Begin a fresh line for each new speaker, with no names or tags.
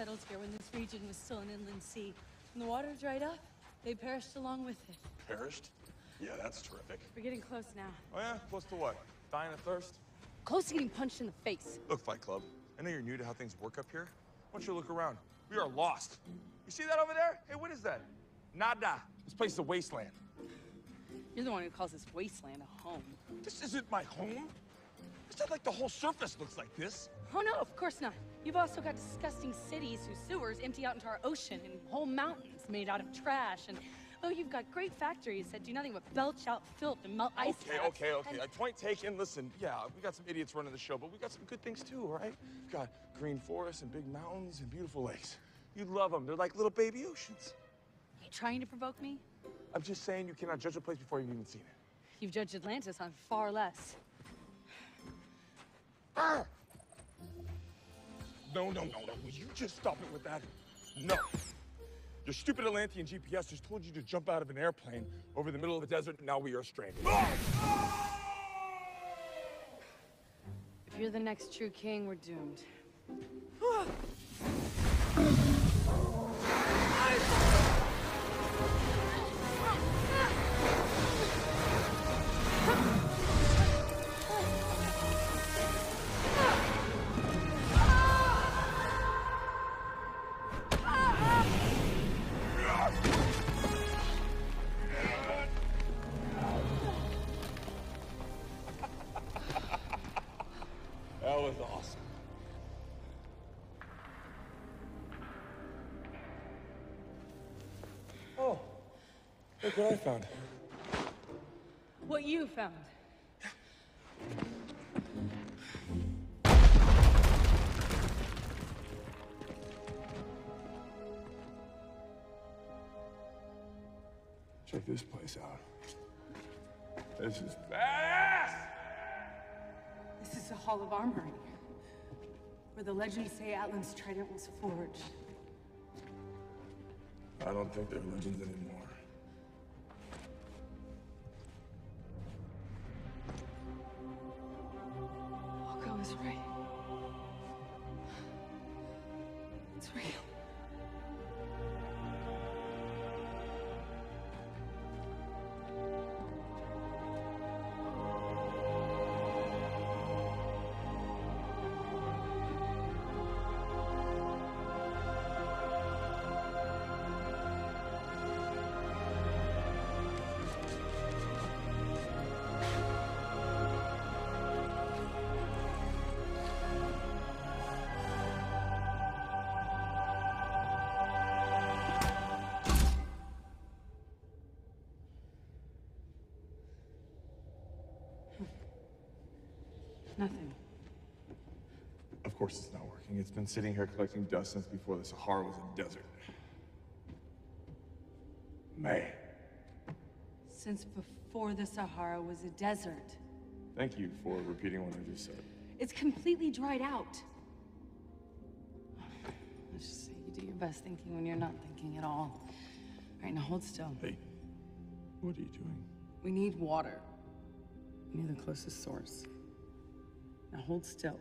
settled here when this region was still an inland sea. When the water dried up, they perished along with it.
Perished? Yeah, that's terrific.
We're getting close now.
Oh yeah? Close to what? Dying of thirst?
Close to getting punched in the face.
Look, Fight Club, I know you're new to how things work up here. Why don't you look around? We are lost. You see that over there? Hey, what is that? Nada. This place is a wasteland.
You're the one who calls this wasteland a home.
This isn't my home. It's not like the whole surface looks like this.
Oh no, of course not. You've also got disgusting cities whose sewers empty out into our ocean and whole mountains made out of trash and oh, you've got great factories that do nothing but belch out filth and melt ice
Okay,
caps
okay, okay.
and-
point taken. Listen, yeah, we got some idiots running the show, but we got some good things too, all right? We've got green forests and big mountains and beautiful lakes. You love them. They're like little baby oceans.
You trying to provoke me?
I'm just saying you cannot judge a place before you've even seen it.
You've judged Atlantis on far less.
Ah! Ah! No, no, no, no. Will you just stop it with that? No. Your stupid Atlantean GPS just told you to jump out of an airplane over the middle of the desert, and now we are stranded.
If you're the next true king, we're doomed.
Look what I found.
What you found.
Check this place out. This is badass!
This is the Hall of Armory, where the legends say Atlan's trident was forged.
I don't think they're legends anymore.
Nothing.
Of course it's not working. It's been sitting here collecting dust since before the Sahara was a desert. Man,
Since before the Sahara was a desert.
thank you for repeating what I just said.
It's completely dried out. Let's just say you do your best thinking when you're not thinking at all. All right, now hold still.
Hey, what are you doing?
We need water. Near the closest source. Now hold still.